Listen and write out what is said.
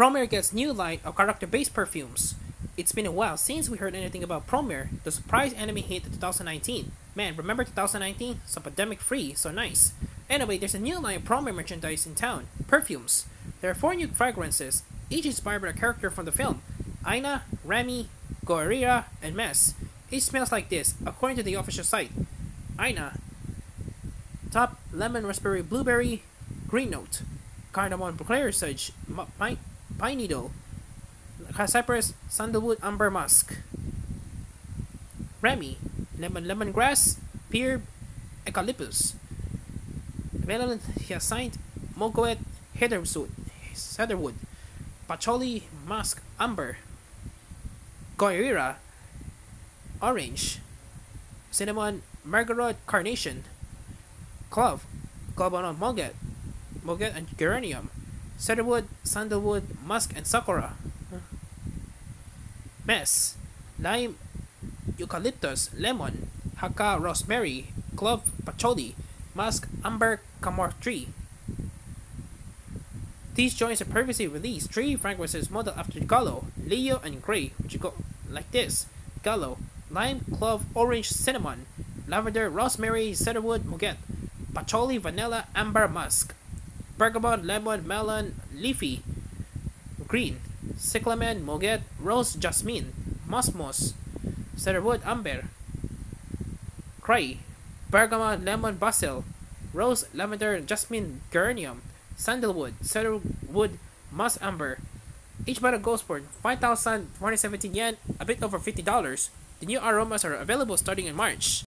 Promare gets new line of character-based perfumes. It's been a while since we heard anything about Promare, the surprise anime hit of 2019. Man, remember 2019? So pandemic-free, so nice. Anyway, there's a new line of Promare merchandise in town, perfumes. There are four new fragrances, each inspired by a character from the film. Aina, Remi, Gueira, and Meis. Each smells like this, according to the official site. Aina. Top lemon, raspberry, blueberry, green note. Cardamom, clary sage, mu- pine, needle, cypress, sandalwood, amber musk. Remi, lemon, lemongrass, pear, eucalyptus. Melon, hyacinth, muguet, heatherwood, cedarwood, patchouli, musk, amber. Gueira, orange, cinnamon, margaret, carnation, clove, clobonon, mulget, mulget and geranium, cedarwood, sandalwood, musk, and sakura. Meis, lime, eucalyptus, lemon, haka, rosemary, clove, patchouli, musk, amber, camphor tree. These joints are previously released three fragrances modeled after Galo, Lio, and Kray, which go like this: Galo, lime, clove, orange, cinnamon, lavender, rosemary, cedarwood, muguet, patchouli, vanilla, amber, musk, bergamot, lemon, melon, leafy, green, cyclamen, muguet, rose, jasmine, mosmos, cedarwood, amber, Kray, bergamot, lemon, basil, rose, lavender, jasmine, geranium, sandalwood, cedarwood, moss amber. Each bottle goes for 5,000 2017 yen, a bit over $50. The new aromas are available starting in March.